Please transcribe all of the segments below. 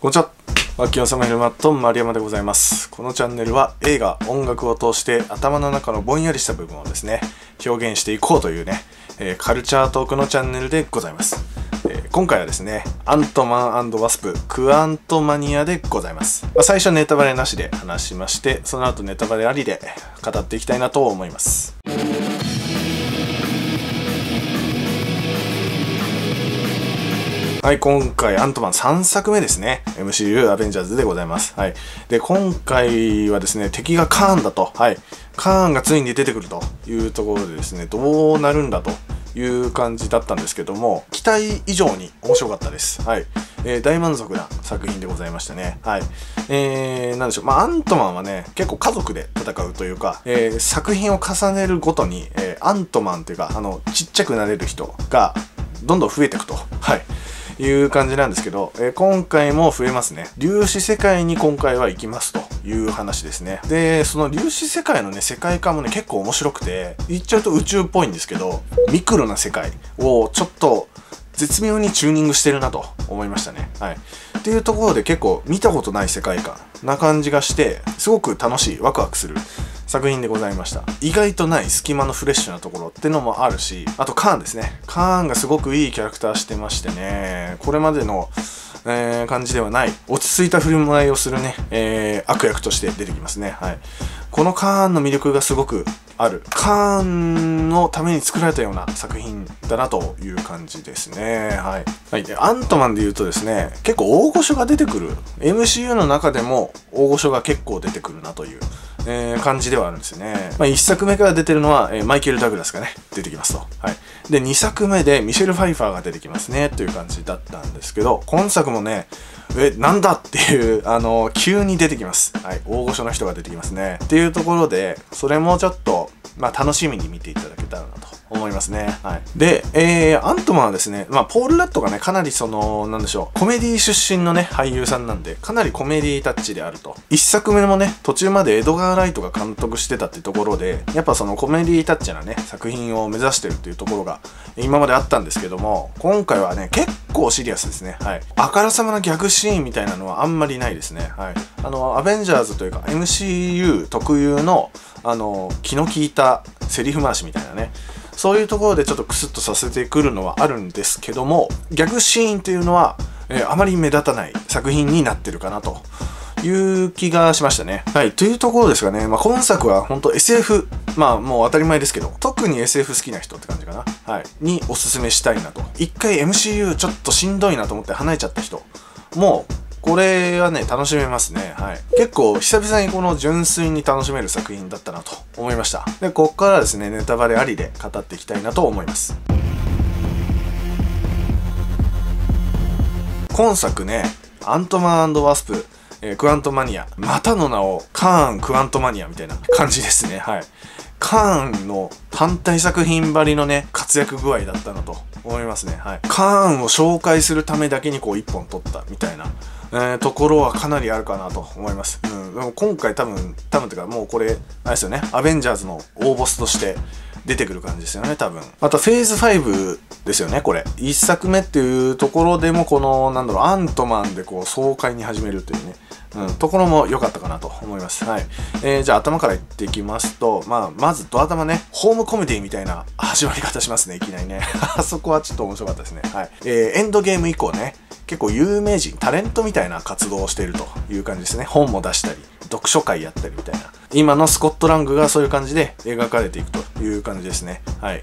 こんにちは。脇尾様ヘルマット丸山でございます。このチャンネルは映画、音楽を通して頭の中のぼんやりした部分をですね、表現していこうというね、えーカルチャートークのチャンネルでございます。えー今回はですね、アントマンワスプ、クアントマニアでございます。まあ、最初ネタバレなしで話しまして、その後ネタバレありで語っていきたいなと思います。はい、今回、アントマン3作目ですね。MCU アベンジャーズでございます。はい。で、今回はですね、敵がカーンだと。はい。カーンがついに出てくるというところでですね、どうなるんだという感じだったんですけども、期待以上に面白かったです。はい。えー大満足な作品でございましたね。はい。えー、なんでしょう。まあ、アントマンはね、結構家族で戦うというか、えー作品を重ねるごとに、えーアントマンというか、あの、ちっちゃくなれる人が、どんどん増えていくと。はい。いう感じなんですけど、えー今回も増えますね。粒子世界に今回は行きますという話ですね。で、その粒子世界のね、世界観もね、結構面白くて、言っちゃうと宇宙っぽいんですけど、ミクロな世界をちょっと絶妙にチューニングしてるなと思いましたね。はい。っていうところで結構見たことない世界観な感じがして、すごく楽しい、ワクワクする作品でございました。意外とない隙間のフレッシュなところってのもあるし、あとカーンですね。カーンがすごくいいキャラクターしてましてね、これまでの、えー感じではない、落ち着いた振る舞いをするね、えー悪役として出てきますね。はい。このカーンの魅力がすごくある。カーンのために作られたような作品だなという感じですね。はい。はい。で、アントマンで言うとですね、結構大御所が出てくる。MCU の中でも大御所が結構出てくるなという。えー感じではあるんですね。まあ、1作目から出てるのは、えーマイケル・ダグラスがね、出てきますと。はい。で、2作目でミシェル・ファイファーが出てきますね、という感じだったんですけど、今作もね、え、なんだっていう、あの急に出てきます。はい。大御所の人が出てきますね。っていうところで、それもちょっと、まあ、楽しみに見ていただけたらなと思いますね。はい。で、えー、アントマンはですね、まあ、ポール・ラットがね、かなりその、なんでしょう、コメディ出身のね、俳優さんなんで、かなりコメディタッチであると。一作目もね、途中までエドガー・ライトが監督してたってところで、やっぱそのコメディタッチなね、作品を目指してるっていうところが、今まであったんですけども、今回はね、結構構シリアスですね。はい。あからさまなギャグシーンみたいなのはあんまりないですね。はい。あの、アベンジャーズというか MCU 特有の、あの、気の利いたセリフ回しみたいなね、そういうところでちょっとクスッとさせてくるのはあるんですけども、ギャグシーンっていうのは、えーあまり目立たない作品になってるかなと。いう気がしましたね。はい。というところですがね、まあ、今作は本当 SF、まあもう当たり前ですけど、特に SF 好きな人って感じかな。はい。におすすめしたいなと。一回 MCU ちょっとしんどいなと思って離れちゃった人、もう、これはね、楽しめますね。はい。結構、久々にこの純粋に楽しめる作品だったなと思いました。で、ここからですね、ネタバレありで語っていきたいなと思います。今作ね、アントマンワスプ、えークアントマニア、またの名をカーン・クアントマニアみたいな感じですね。はい。カーンの単体作品ばりのね、活躍具合だったなと思いますね。はい。カーンを紹介するためだけにこう一本取ったみたいな、えーところはかなりあるかなと思います。うん。でも今回多分、多分っていうかもうこれ、あれですよね、アベンジャーズの大ボスとして、出てくる感じですよね、多分。またフェーズ5ですよね、これ。1作目っていうところでも、この、なんだろう、アントマンでこう、爽快に始めるというね、うん、ところも良かったかなと思います。はい。えー、じゃあ頭から言っていきますと、まあ、まずドア頭ね、ホームコメディみたいな始まり方しますね、いきなりね。あ そこはちょっと面白かったですね。はい。えー、エンドゲーム以降ね、結構有名人、タレントみたいな活動をしているという感じですね。本も出したり、読書会やったりみたいな。今のスコットラングがそういう感じで描かれていくという感じですね。はい。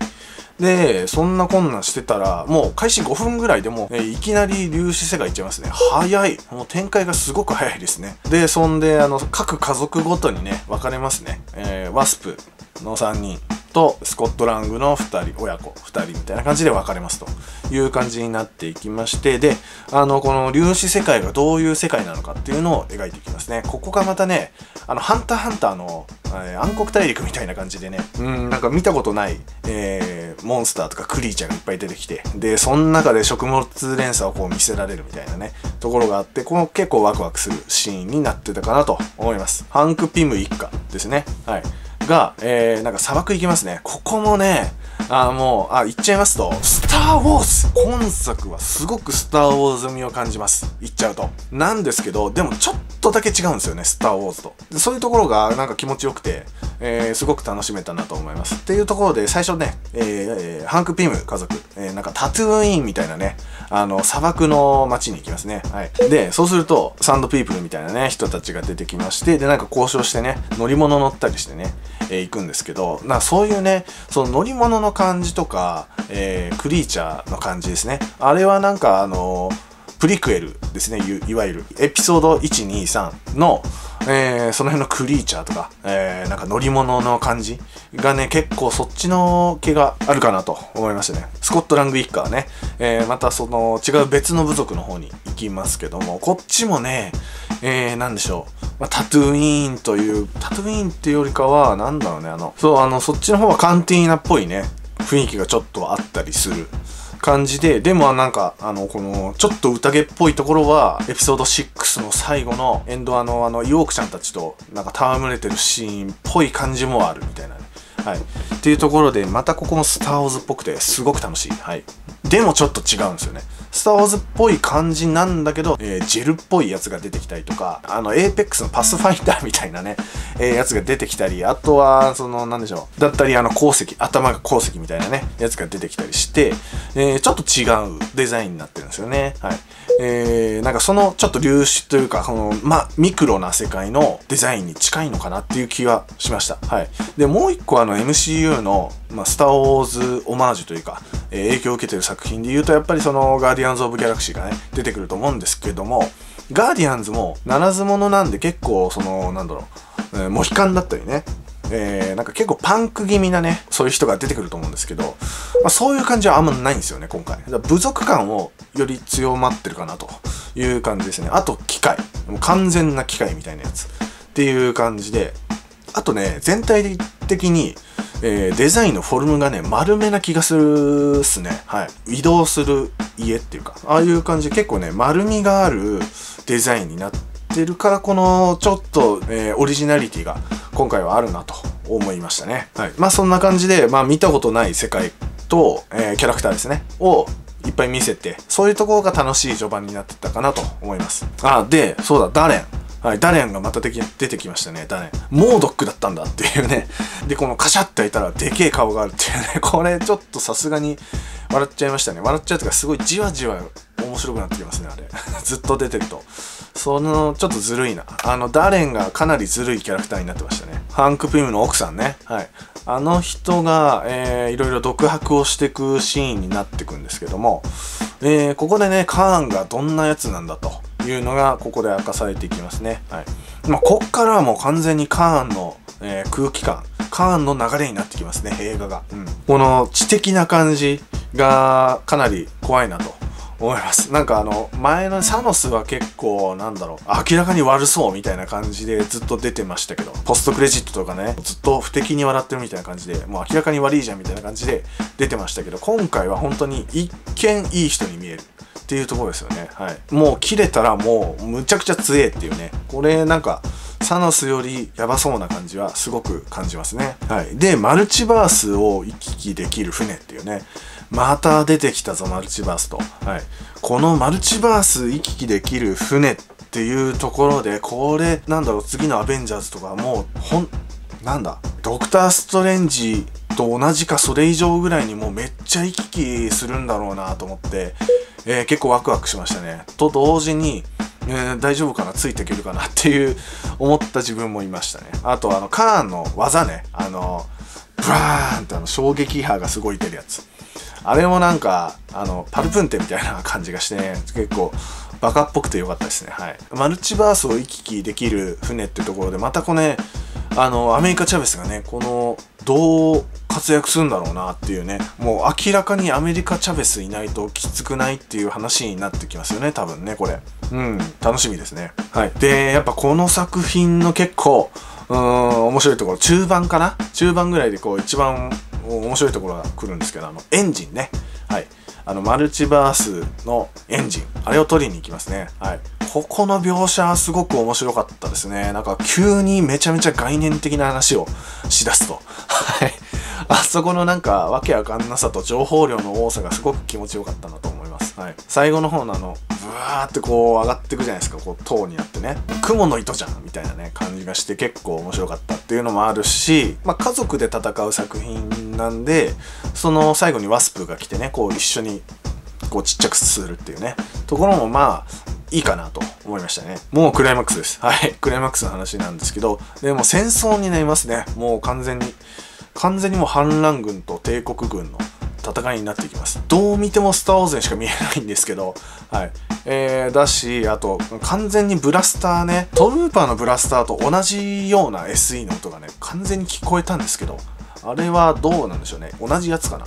で、そんなこんなしてたら、もう開始5分ぐらいでもう、えーいきなり粒子世界行っちゃいますね。早い。もう展開がすごく早いですね。で、そんで、あの、各家族ごとにね、分かれますね。えーワスプの3人と、スコットラングの2人、親子2人みたいな感じで分かれますという感じになっていきまして、で、あの、この粒子世界がどういう世界なのかっていうのを描いていきますね。ここがまたね、あの、ハンターハンターの、えー暗黒大陸みたいな感じでね、うん、なんか見たことない、えーモンスターとかクリーチャーがいっぱい出てきて、で、その中で食物連鎖をこう見せられるみたいなね、ところがあって、この結構ワクワクするシーンになってたかなと思います。ハンク・ピム一家ですね。はい。が、えー、なんか砂漠行きますね。ここもね、あもうあ行っちゃいますと「スター・ウォーズ」今作はすごく「スター・ウォーズ」味を感じます。行っちゃうと。なんですけどでもちょっととだけ違うんですよね「スター・ウォーズと」そういうところがなんか気持ちよくて、えー、すごく楽しめたなと思います。っていうところで最初ね、えー、ハンク・ピム家族、えー、なんかタトゥーインみたいなねあの砂漠の街に行きますね。はい。でそうするとサンドピープルみたいなね人たちが出てきましてでなんか交渉してね乗り物乗ったりしてね、えー、行くんですけどなそういうねその乗り物の感じとか、えー、クリーチャーの感じですね。あれはなんかあのプリクエルですね。いわゆる。エピソード123の、えー、その辺のクリーチャーとか、えー、なんか乗り物の感じがね結構そっちの毛があるかなと思いましたね。スコットラング一家はね、えー、またその違う別の部族の方に行きますけどもこっちもねえー、なんでしょう、ま、タトゥーインというタトゥーインっていうよりかはなんだろうねあのそうあのそっちの方はカンティーナっぽいね雰囲気がちょっとあったりする。感じで、でもなんか、あの、この、ちょっと宴っぽいところは、エピソード6の最後のエンドアの、あの、イオークちゃんたちと、なんか戯れてるシーンっぽい感じもあるみたいなね。はい。っていうところで、またここもスター・ウォーズっぽくて、すごく楽しい。はい。でもちょっと違うんですよね。スター・ウォーズっぽい感じなんだけど、えー、ジェルっぽいやつが出てきたりとか、あの、エーペックスのパスファインダーみたいなね、えー、やつが出てきたり、あとは、その、なんでしょう。だったり、あの、鉱石、頭が鉱石みたいなね、やつが出てきたりして、えー、ちょっと違うデザインになってるんですよね。はい。えー、なんかそのちょっと粒子というか、この、ま、ミクロな世界のデザインに近いのかなっていう気はしました。はい。で、もう一個あの MCU の、まあ、スター・ウォーズオマージュというか、え、影響を受けてる作品で言うと、やっぱりその、ガーディアンズ・オブ・ギャラクシーがね、出てくると思うんですけども、ガーディアンズも、ならず者なんで結構、その、なんだろう、え、モヒカンだったりね、えー、なんか結構パンク気味なね、そういう人が出てくると思うんですけど、まあ、そういう感じはあんまないんですよね、今回。だ部族感をより強まってるかなという感じですね。あと、機械。もう完全な機械みたいなやつ。っていう感じで、あとね、全体的に、えー、デザインのフォルムがね、丸めな気がするっすね。はい。移動する家っていうか、ああいう感じで結構ね、丸みがあるデザインになってるから、このちょっと、えー、オリジナリティが今回はあるなと思いましたね。はい。まあそんな感じで、まあ見たことない世界と、えー、キャラクターですね、をいっぱい見せて、そういうところが楽しい序盤になってたかなと思います。あ、で、そうだ、ダレン。はい、ダレンがまた出てきましたね、ダレン。モードックだったんだっていうね。で、このカシャッと開いたらでけえ顔があるっていうね。これちょっとさすがに笑っちゃいましたね。笑っちゃうとかすごいじわじわ面白くなってきますね、あれ。ずっと出てると。その、ちょっとずるいな。あの、ダレンがかなりずるいキャラクターになってましたね。ハンク・ピムの奥さんね。はい。あの人が、えー、いろいろ独白をしていくシーンになってくんですけども、え、ここでね、カーンがどんなやつなんだというのが、ここで明かされていきますね。はい。まあ、こっからはもう完全にカーンの、えー、空気感、カーンの流れになってきますね、映画が。うん。この知的な感じがかなり怖いなと。思います。なんかあの、前のサノスは結構、なんだろう、明らかに悪そうみたいな感じでずっと出てましたけど、ポストクレジットとかね、ずっと不敵に笑ってるみたいな感じで、もう明らかに悪いじゃんみたいな感じで出てましたけど、今回は本当に一見いい人に見える。っていうところですよね。はい。もう切れたらもうむちゃくちゃ強えっていうね。これなんか、サノスよりやばそうな感じはすごく感じますね。はい。で、マルチバースを行き来できる船っていうね。また出てきたぞ、マルチバースと。はい。このマルチバース行き来できる船っていうところで、これ、なんだろう、次のアベンジャーズとかもう、ほん、なんだ、ドクター・ストレンジと同じかそれ以上ぐらいにもうめっちゃ行き来するんだろうなと思って、えー、結構ワクワクしましたね。と同時に、えー、大丈夫かな？ついていけるかな？っていう思った自分もいましたね。あとあのカーンの技ね、あの、ブラーンってあの衝撃波がすごい出るやつ。あれもなんか、あの、パルプンテみたいな感じがして、結構、バカっぽくてよかったですね。はい。マルチバースを行き来できる船ってところで、またこのね、あの、アメリカ・チャベスがね、この、どう活躍するんだろうなっていうね、もう明らかにアメリカ・チャベスいないときつくないっていう話になってきますよね、多分ね、これ。うん、楽しみですね。はい。で、やっぱこの作品の結構、うーん、面白いところ、中盤かな？中盤ぐらいでこう、一番面白いところが来るんですけど、あの、エンジンね。はい。あの、マルチバースのエンジン。あれを取りに行きますね。はい。ここの描写はすごく面白かったですね。なんか急にめちゃめちゃ概念的な話をしだすと。はい。あそこのなんかわけわかんなさと情報量の多さがすごく気持ちよかったなと思います。はい。最後の方のあの、ブワーってこう上がってくじゃないですか、こう塔になってね。雲の糸じゃんみたいなね、感じがして結構面白かったっていうのもあるし、まあ家族で戦う作品なんで、その最後にワスプが来てね、こう一緒にこうちっちゃくするっていうね、ところもまあ、いいかなと思いましたね。もうクライマックスです。はい。クライマックスの話なんですけど、でも戦争になりますね。もう完全に。完全にもう反乱軍と帝国軍の戦いになっていきます。どう見てもスター・ウォーズにしか見えないんですけど、はい。えー、だし、あと、完全にブラスターね、トルーパーのブラスターと同じような SE の音がね、完全に聞こえたんですけど、あれはどうなんでしょうね。同じやつかな。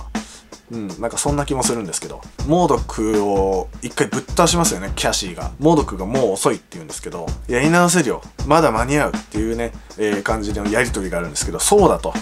うん、なんかそんな気もするんですけど、モードクを一回ぶっ倒しますよね、キャシーが。モードクがもう遅いって言うんですけど、やり直せるよ。まだ間に合うっていうね、えー、感じのやりとりがあるんですけど、そうだと。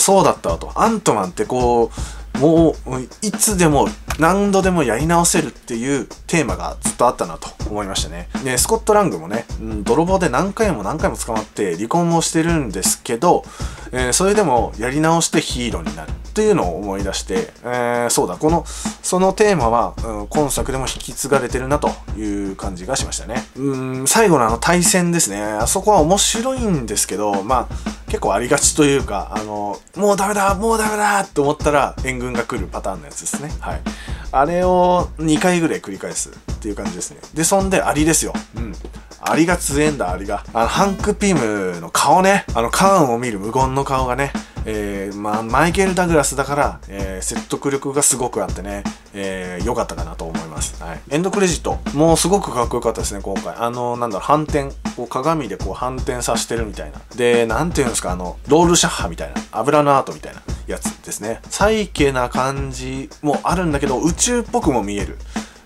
そうだったわと。アントマンってこう、もう、いつでも何度でもやり直せるっていうテーマがずっとあったなと思いましたね。で、スコットラングもね、うん、泥棒で何回も何回も捕まって離婚もしてるんですけど、えー、それでもやり直してヒーローになるっていうのを思い出して、えー、そうだ、この、そのテーマは、うん、今作でも引き継がれてるなという感じがしましたね。うん、最後のあの対戦ですね。あそこは面白いんですけど、まあ、結構ありがちというか、あの、もうダメだもうダメだって思ったら援軍が来るパターンのやつですね。はい。あれを2回ぐらい繰り返すっていう感じですね。で、そんでアリですよ。うん。アリが強えんだ、アリが。あの、ハンク・ピムの顔ね。あの、カーンを見る無言の顔がね。えー、まあ、マイケル・ダグラスだから、えー、説得力がすごくあってね、えー、良かったかなと思います。はい。エンドクレジット。もうすごくかっこよかったですね、今回。あの、なんだろう、反転。こう鏡でこう反転させてるみたいな。で、なんていうんですか、あの、ロールシャッハみたいな。油のアートみたいなやつですね。サイケな感じもあるんだけど、宇宙っぽくも見える。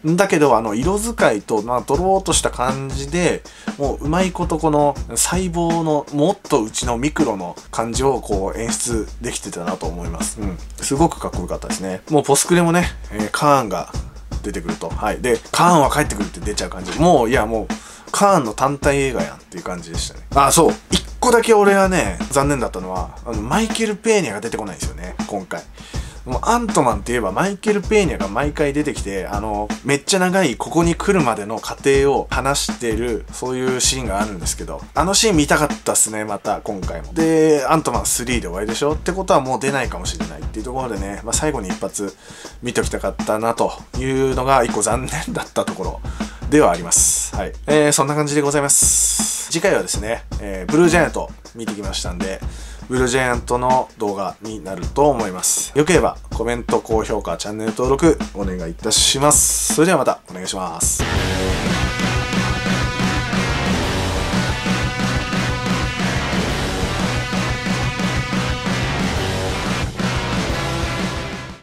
だけど、あの、色使いと、まあ、ドローとした感じで、もう、うまいことこの細胞のもっと内のミクロの感じをこう演出できてたなと思います。うん。すごくかっこよかったですね。もうポスクレもね、えー、カーンが出てくると。はい。で、カーンは帰ってくるって出ちゃう感じ。もう、いや、もう、カーンの単体映画やんっていう感じでしたね。あ、そう。一個だけ俺はね、残念だったのは、あの、マイケル・ペーニャが出てこないんですよね、今回。もうアントマンって言えばマイケル・ペーニャが毎回出てきて、あの、めっちゃ長いここに来るまでの過程を話してる、そういうシーンがあるんですけど、あのシーン見たかったっすね、また今回も。で、アントマン3で終わりでしょってことはもう出ないかもしれないっていうところでね、まあ、最後に一発見ときたかったなというのが一個残念だったところではあります。はい。えー、そんな感じでございます。次回はですね、えー、ブルージャイアント見てきましたんで、ブルージャイアントの動画になると思います。よければコメント、高評価、チャンネル登録お願いいたします。それではまたお願いします。